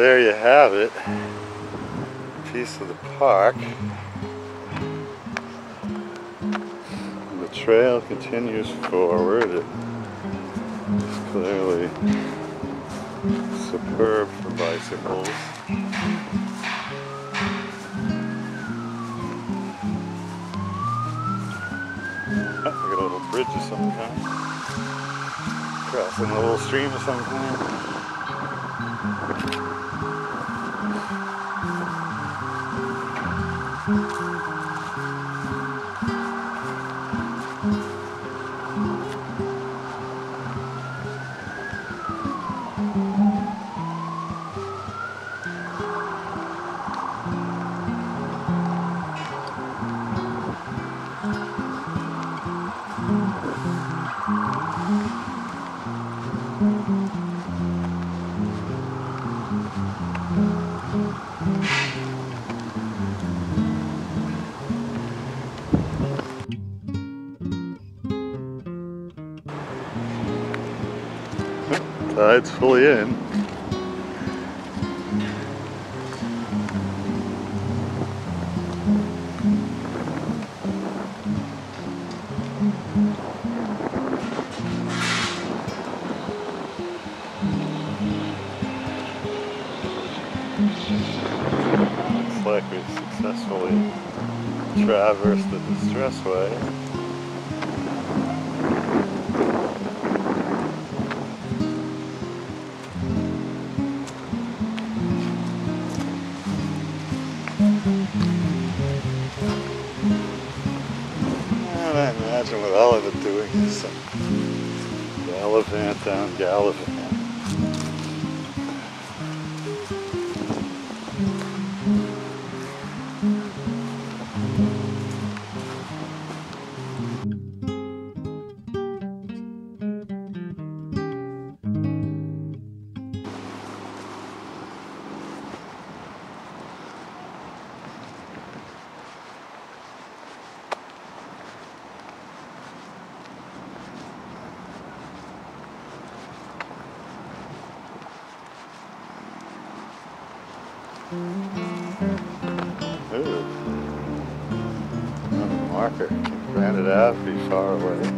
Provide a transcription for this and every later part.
There you have it. Piece of the park. The trail continues forward. It's clearly superb for bicycles. Oh, like a little bridge of some kind. Crossing a little stream of some kind. Tide's fully in. Looks like we've successfully traversed the distressway. All of it doing is some uh, gallivant down gallivant. Ooh. Another marker. Granite Ave be far away.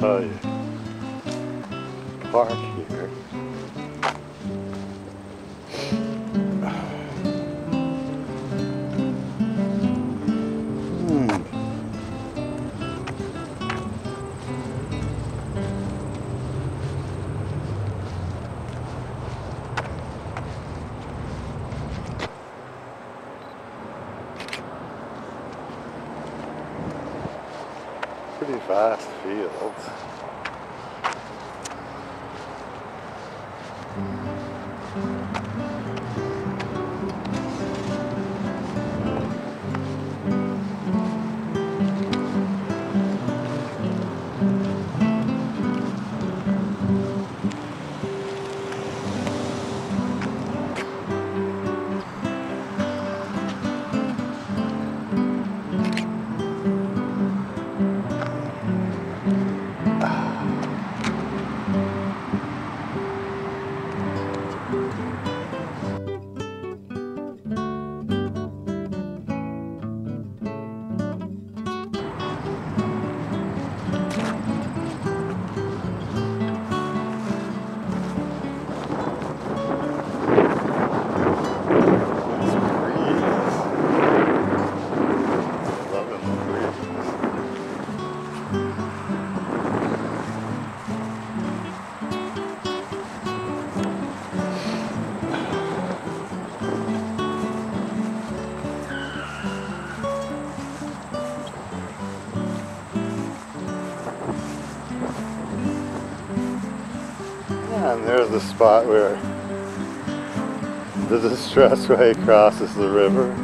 How you park here. Pretty vast fields. There's the spot where the distressway crosses the river.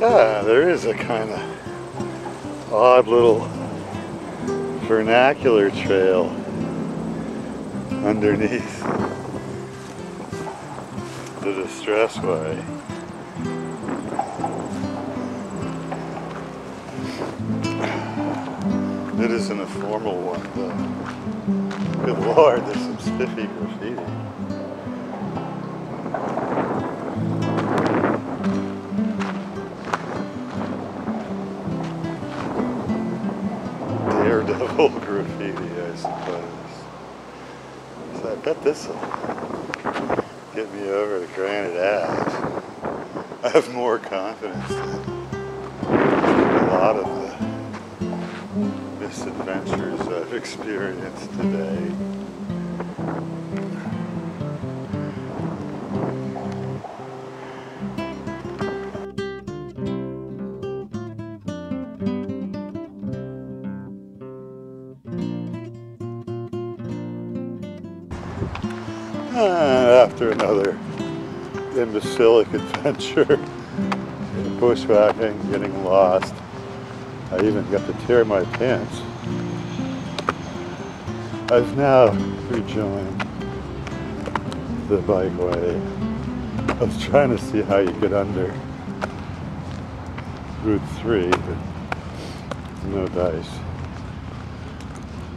Yeah, there is a kind of odd little vernacular trail underneath the distress way. It isn't a formal one though. Good lord, there's some spiffy graffiti. Daredevil graffiti, I suppose. So I bet this will get me over to Granite Ave. I have more confidence than a lot of the misadventures I've experienced today. Ah, after another imbecilic adventure, bushwhacking, getting lost. I even got to tear my pants. I've now rejoined the bikeway. I was trying to see how you get under Route 3, but no dice.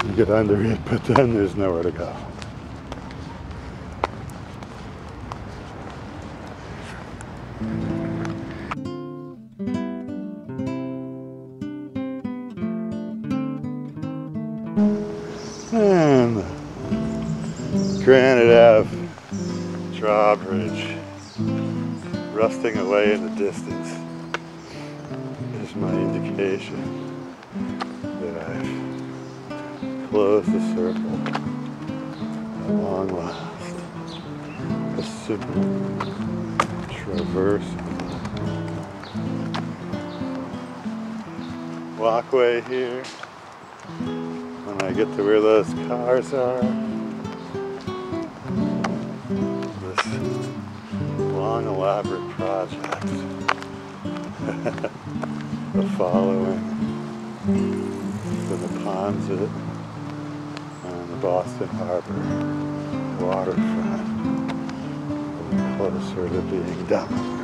You get under it, but then there's nowhere to go. And Granite Ave drawbridge rusting away in the distance is my indication that I've closed the circle at long last. A simple traverse walkway here. When I get to where those cars are. This long elaborate project. The following. The Neponset and the Boston Harbor waterfront closer to being done.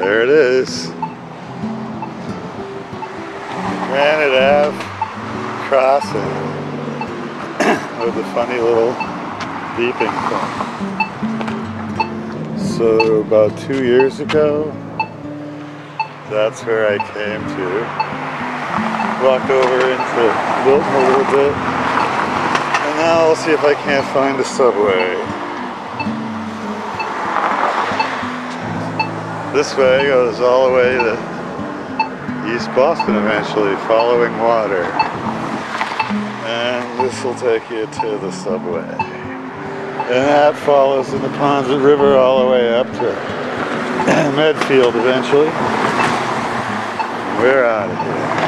There it is. Granite Ave crossing with a funny little beeping thing. So about two years ago, that's where I came to. Walked over into Milton a little bit, and Now I'll see if I can't find a subway. This way goes all the way to East Boston eventually, following water. And this will take you to the subway. And that follows in the Neponset River all the way up to Medfield eventually. We're out of here.